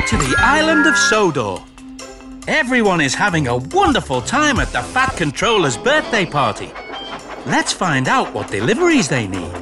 back to the island of Sodor. Everyone is having a wonderful time at the Fat Controller's birthday party. Let's find out what deliveries they need.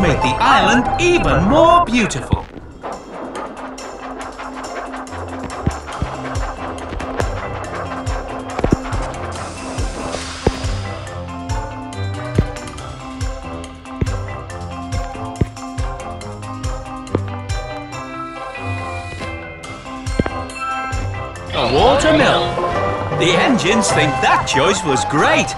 Made the island even more beautiful. A watermill! The engines think that choice was great.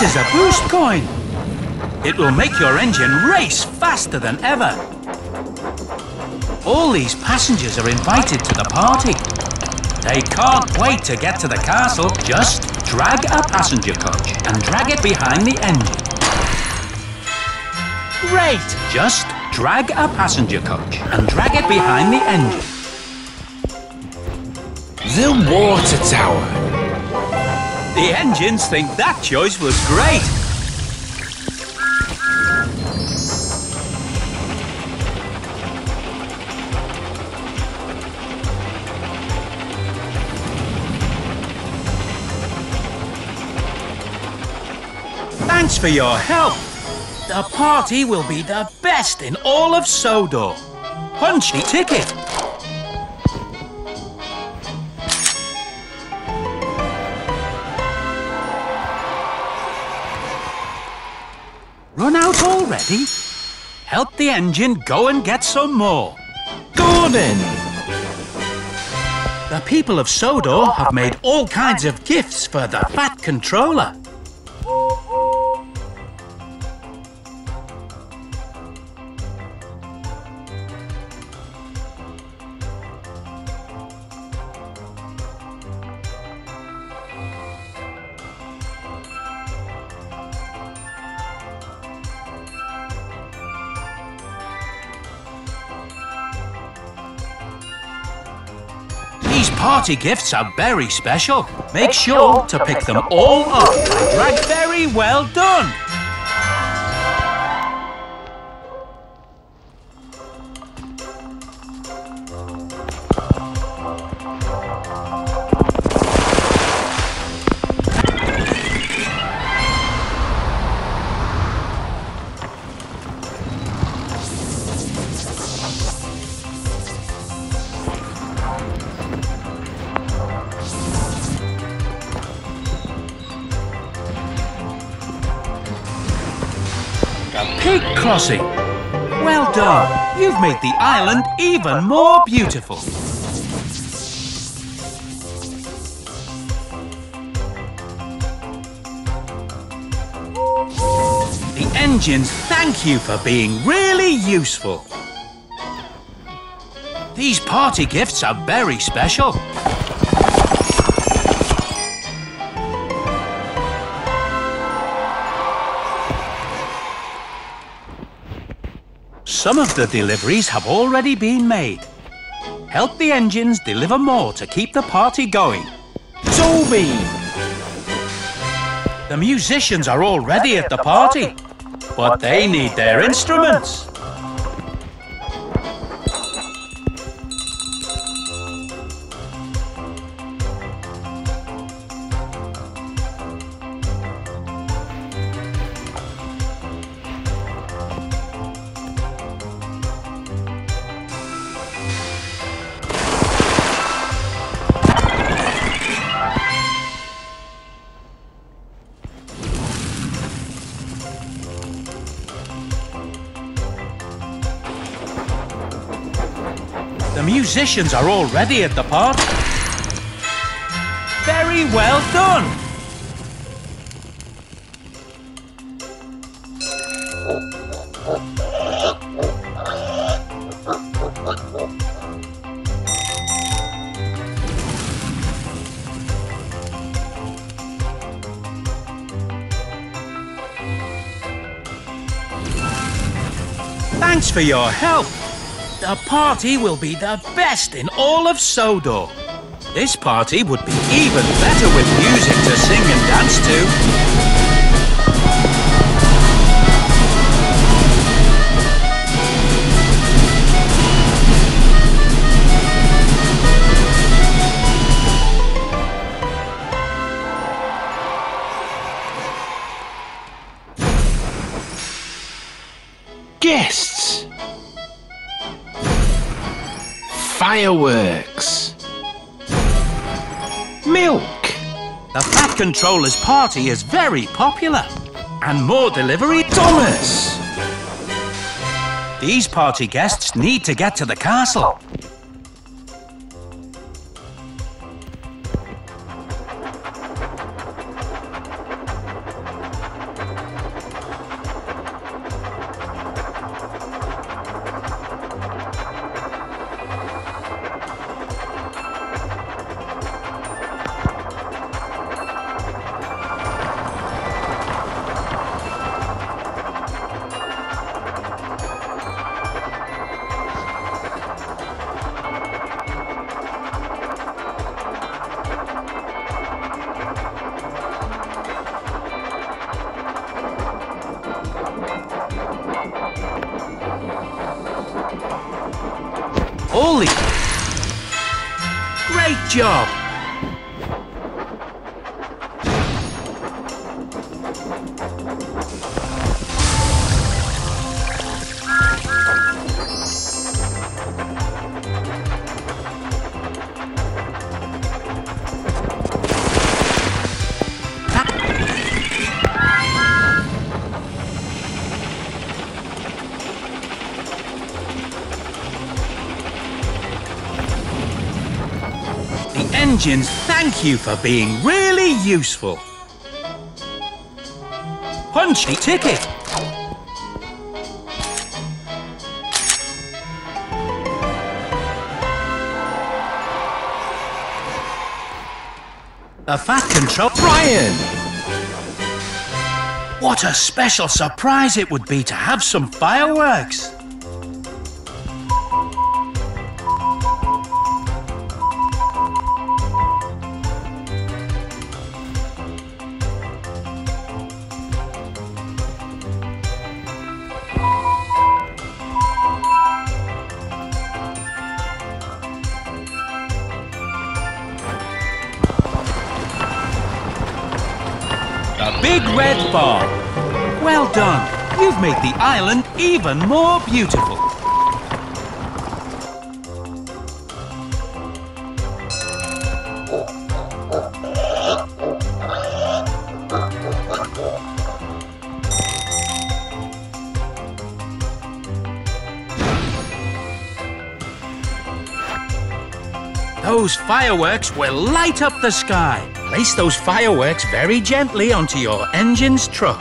This is a boost coin. It will make your engine race faster than ever. All these passengers are invited to the party. They can't wait to get to the castle. Just drag a passenger coach and drag it behind the engine. Great! Just drag a passenger coach and drag it behind the engine. The water tower. The engines think that choice was great. Thanks for your help. The party will be the best in all of Sodor. Punchy ticket. Help the engine go and get some more. Gordon. The people of Sodor have made all kinds of gifts for the Fat Controller. Party gifts are very special. Make sure to pick them all up drag very well done. Pig crossing. Well done. You've made the island even more beautiful. The engines thank you for being really useful. These party gifts are very special. Some of the deliveries have already been made. Help the engines deliver more to keep the party going. Toby. The musicians are already at the party, but they need their instruments. The musicians are already at the. Very Very well done. Thanks for your help. The party will be the best in all of Sodor. This party would be even better with music to sing and dance to. Fireworks. Milk. The Fat Controller's party is very popular. And more delivery. Thomas. These party guests need to get to the castle. Holy! Great job! Thank you for being really useful. Punchy ticket. The Fat Control... Brian. What a special surprise it would be to have some fireworks. Red Bar. Well done. You've made the island even more beautiful. Those fireworks will light up the sky. Place those fireworks very gently onto your engine's truck.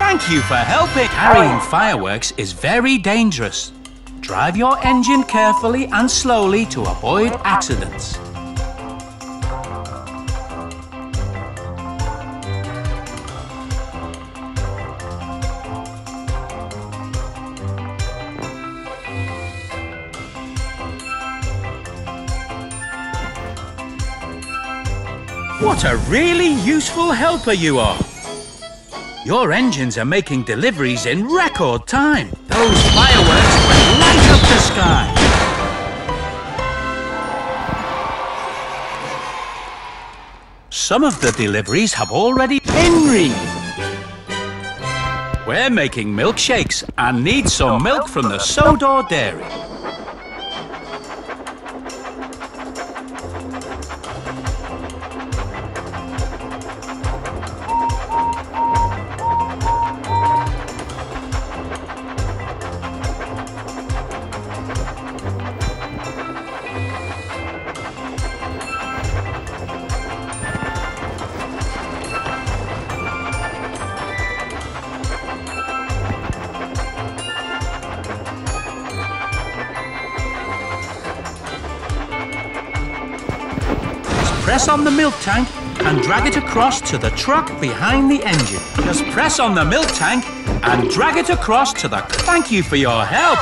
Thank you for helping. Carrying fireworks is very dangerous. Drive your engine carefully and slowly to avoid accidents. What a really useful helper you are! Your engines are making deliveries in record time. Those fireworks will light up the sky. Some of the deliveries have already... been Henry. We're making milkshakes and need some milk from the Sodor Dairy. Press on the milk tank and drag it across to the truck behind the engine. Just press on the milk tank and drag it across to the... Thank you for your help.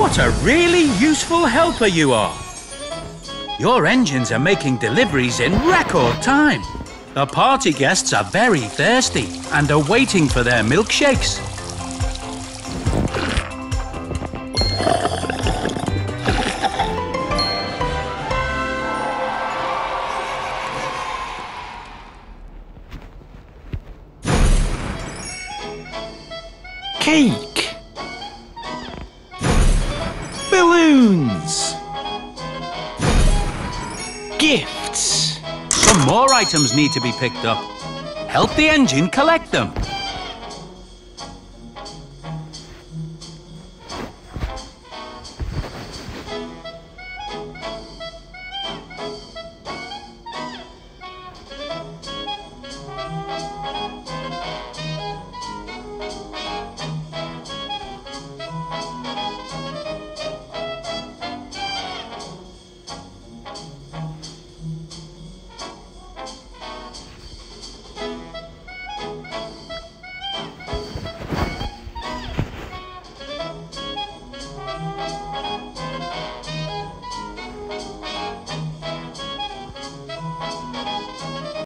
What a really useful helper you are. Your engines are making deliveries in record time. The party guests are very thirsty and are waiting for their milkshakes. More items need to be picked up. Help the engine collect them.